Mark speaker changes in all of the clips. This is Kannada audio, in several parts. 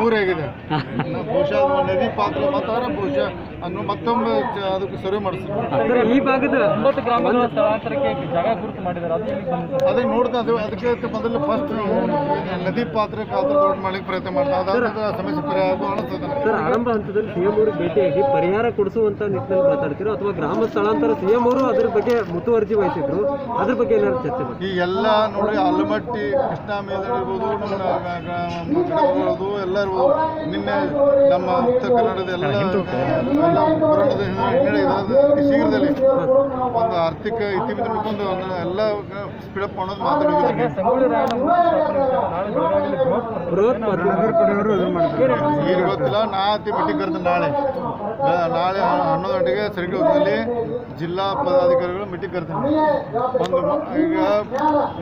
Speaker 1: ಮೂರಾಗಿದೆ ಬಹುಶಃ ನದಿ ಪಾತ್ರ ಮಾತ್ರ ಬಹುಶಃ ಅನ್ನು ಮತ್ತೊಮ್ಮೆ ಅದಕ್ಕೆ ಸರ್ವೆ ಮಾಡಿಸ್ತಾರೆ.
Speaker 2: ಈ ಭಾಗದ
Speaker 3: ಒಂಬತ್ತು ಗ್ರಾಮಗಳ ಸ್ಥಳಾಂತರಕ್ಕೆ ಜಾಗ ಗುರುತು ಮಾಡಿದ್ದಾರೆ.
Speaker 1: ಅದಕ್ಕೆ ನೋಡ್ತಾ ಅದು ಅದಕ್ಕೆ ಮೊದಲು ಫಸ್ಟ್ ನದಿ ಪಾತ್ರ ಪಾತ್ರ ದೊಡ್ಡ ಮಾಡ್ಲಿಕ್ಕೆ ಪ್ರಯತ್ನ ಮಾಡ್ತಾ ಅದಾದ ಸಮಸ್ಯೆ ಪರಿಹಾರ ಆಗು ಅನಿಸ್ತದೆ
Speaker 2: ಸರ್ ಆರಂಭ ಹಂತದಲ್ಲಿ ಸಿಎಂ ಅವರು ಭೇಟಿಯಾಗಿ ಪರಿಹಾರ ಕೊಡಿಸುವಂತ ನಿಟ್ಟಿನಲ್ಲಿ ಮಾತಾಡ್ತಿರೋ ಅಥವಾ ಗ್ರಾಮ ಸ್ಥಳಾಂತರ ಸಿಎಂ ಅವರು ಅದ್ರ ಬಗ್ಗೆ ಮುತುವರ್ಜಿ ವಹಿಸಿದ್ರು ಅದ್ರ ಬಗ್ಗೆ ಏನಾದ್ರು ಚರ್ಚೆ ಮಾಡಿ.
Speaker 1: ಈ ಎಲ್ಲ ನೋಡಿ ಆಲಮಟ್ಟಿ ಕೃಷ್ಣ ಮೇಲೆ ಇರ್ಬೋದು ನಮ್ಮ ಗ- ಗ- ಗಿಡಗಳು ಎಲ್ಲ ಇರ್ಬೋದು ನಿನ್ನೆ ನಮ್ಮ ಉತ್ತರ ಕನ್ನಡದ ಎಲ್ಲ ಹೋರಾಟದ ಶೀಘ್ರದಲ್ಲಿ. ಒಂದು ಆರ್ಥಿಕ ಇತಿಮಿತಿ ಎಲ್ಲ ಸ್ಪೀಡಪ್ ಮಾಡೋದು ಮಾತಾಡಿದ್ದಾರೆ ಈಗ ಗೊತ್ತಿಲ್ಲ ನಾ ಅತಿ ಮೀಟಿಂಗ್ ಕರೆದ ನಾಳೆ. ನಾಳೆ ಹನ್ನೊಂದು ಗಂಟೆಗೆ ಸರಿಗೆ ಹೋದಲ್ಲಿ ಜಿಲ್ಲಾ ಪದಾಧಿಕಾರಿಗಳು ಮೀಟಿಂಗ್ ಕರ್ತೀನಿ ಒಂದು ಈಗ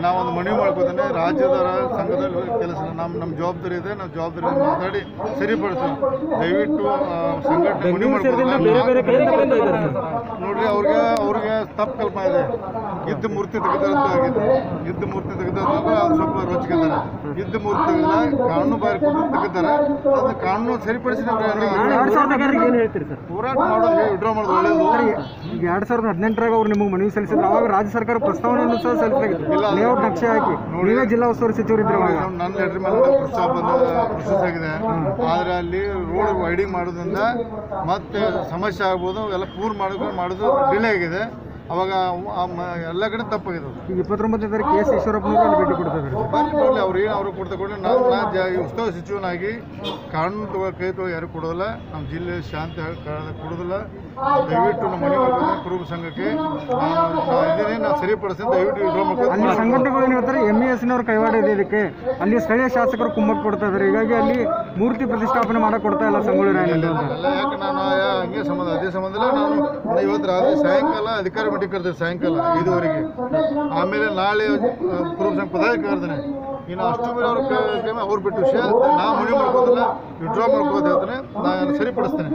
Speaker 1: ನಾವೊಂದು ಮನವಿ ಮಾಡ್ಕೋತೇನೆ ರಾಜ್ಯದ ಸಂಘದಲ್ಲಿ ಕೆಲಸ ನಮ್ಮ ನಮ್ಮ ಜವಾಬ್ದಾರಿ ಇದೆ ನಾವು ಜವಾಬ್ದಾರಿ ಮಾತಾಡಿ ಸರಿಪಡಿಸ್ತೀವಿ ದಯವಿಟ್ಟು ಸಂಘಟನೆ ಮನವಿ ಮಾಡ್ಕೋತೀನಿ. ನೋಡ್ರಿ ಅವ್ರಿಗೆ ತಪ್ಪು ಕಲ್ಪನೆ ಇದೆ. ಯುದ್ಧ ಮೂರ್ತಿ ತೆಗೆದಾರ ಆಗಿದೆ ಯುದ್ಧ ಮೂರ್ತಿ ತೆಗೆದಂತ ಅದು ಸ್ವಲ್ಪ ರೋಚಕಿದ್ದಾರೆ ಯುದ್ಧ ಮೂರ್ತಿ ಕಾನೂನು ಬಾರಿ ತೆಗೆದಾರೆ ಅದು ಕಾನೂನು ಸರಿಪಡಿಸಿ
Speaker 2: ಏನು ಹೇಳ್ತೀರಿ ಸರ್?
Speaker 1: ಹೋರಾಟ ಮಾಡೋದು ವಿಡ್ರಾ ಮಾಡೋದು ಒಳ್ಳೆಯದು
Speaker 4: ಈಗ ಎರಡ್ ಸಾವಿರದ ಹದಿನೆಂಟರಾಗ ಅವ್ರು ನಿಮಗೆ ಮನವಿ ಸಲ್ಲಿಸಿದ್ರು. ಅವಾಗ ರಾಜ್ಯ ಸರ್ಕಾರ ಪ್ರಸ್ತಾವನೆಯನ್ನು ಸಹ ಸಲ್ಲಿಸಲಾಗಿತ್ತು. ಲೇಔಟ್ ನಕ್ಷೆ ಹಾಕಿ. ನೀವೇ ಜಿಲ್ಲಾ ಉಸ್ತುವಾರಿ ಸಚಿವರಿದ್ರು ಇದ್ರೆ
Speaker 1: ನನ್ನ ಲೆಟ್ರ್ ಮೇಲೆ ಪ್ರಸ್ತಾಪ ಆಗಿದೆ. ಆದರೆ ಅಲ್ಲಿ ರೋಡ್ ವೈಡಿಂಗ್ ಮಾಡೋದ್ರಿಂದ ಮತ್ತೆ ಸಮಸ್ಯೆ ಆಗ್ಬೋದು ಎಲ್ಲ ಪೂರ್ ಮಾಡೋದು ಮಾಡೋದು ಡಿಲೇ ಆಗಿದೆ. ಅವಾಗ ಎಲ್ಲ ಕಡೆ ತಪ್ಪಾಗಿದೆ.
Speaker 4: ಈಗ ಇಪ್ಪತ್ತೊಂಬತ್ತನೇ ತಾರೀಕು ಕೆ ಎಸ್ ಈಶ್ವರಪ್ಪನವರು ಅಲ್ಲಿ ಭೇಟಿ ಕೊಡ್ತಾರೆ
Speaker 1: ಬರ್ಲಿ ನೋಡಲಿ ಅವ್ರು ಏನು ಅವ್ರು ಕೊಡ್ತಾ ಕೊಡಲಿ. ನಾವು ಉತ್ಸವ ಸಚಿವನಾಗಿ ಕಾನೂನು ತಗೋ ಕೈ ತಗೋ ಯಾರು ಕೊಡೋದಿಲ್ಲ. ನಮ್ಮ ಜಿಲ್ಲೆ ಶಾಂತಿ ಕೊಡೋದಿಲ್ಲ. ದಯವಿಟ್ಟು ನಮ್ಮ ಮನೆ ಕುರುಬ ಸಂಘಕ್ಕೆ ನಾವು ದಯವಿಟ್ಟು
Speaker 4: ಅಲ್ಲಿ ಸಂಘಟನೆಗಳು ಏನು ಹೇಳ್ತಾರೆ ಎಂ ಎಸ್ ನವರು ಕೈವಾಡ ಇದೆ ಇದಕ್ಕೆ. ಅಲ್ಲಿ ಸ್ಥಳೀಯ ಶಾಸಕರು ಕುಮ್ಮಕ್ ಕೊಡ್ತಾ ಇದ್ದಾರೆ ಹೀಗಾಗಿ ಅಲ್ಲಿ ಮೂರ್ತಿ ಪ್ರತಿಷ್ಠಾಪನೆ ಮಾಡಕ್ ಕೊಡ್ತಾ ಇಲ್ಲ ಸಂಗೊಳ್ಳಿ ರಾಯಣ್ಣ ಅಂತ.
Speaker 1: ಎಲ್ಲ ಯಾಕೆ ನಾನು ಹಂಗೆ ಸಂಬಂಧ ಅದೇ ಸಂಬಂಧ ನಾನು ಇವತ್ತು ರಾತ್ರಿ ಸಾಯಂಕಾಲ ಅಧಿಕಾರಿ ಮೀಟಿಂಗ್ ಕರೆದಿದ್ದೆ ಸಾಯಂಕಾಲ ಐದುವರೆಗೆ. ಆಮೇಲೆ ನಾಳೆ ಪೂರ್ವ ಸಂಘ ಪದಾಧಿಕಾರಿ ಇನ್ನು ಅಷ್ಟು ಮೇಲೆ ಅವ್ರ ಕೈ ಅವ್ರು ಬಿಟ್ಟು ವಿಷಯ ನಾ ಮನೆ ಮಾಡ್ಕೋದಿಲ್ಲ ವಿಡ್ರಾ ಮಾಡ್ಕೋದು ಹೇಳ್ತಾನೆ ನಾನು ಸರಿಪಡಿಸ್ತೇನೆ.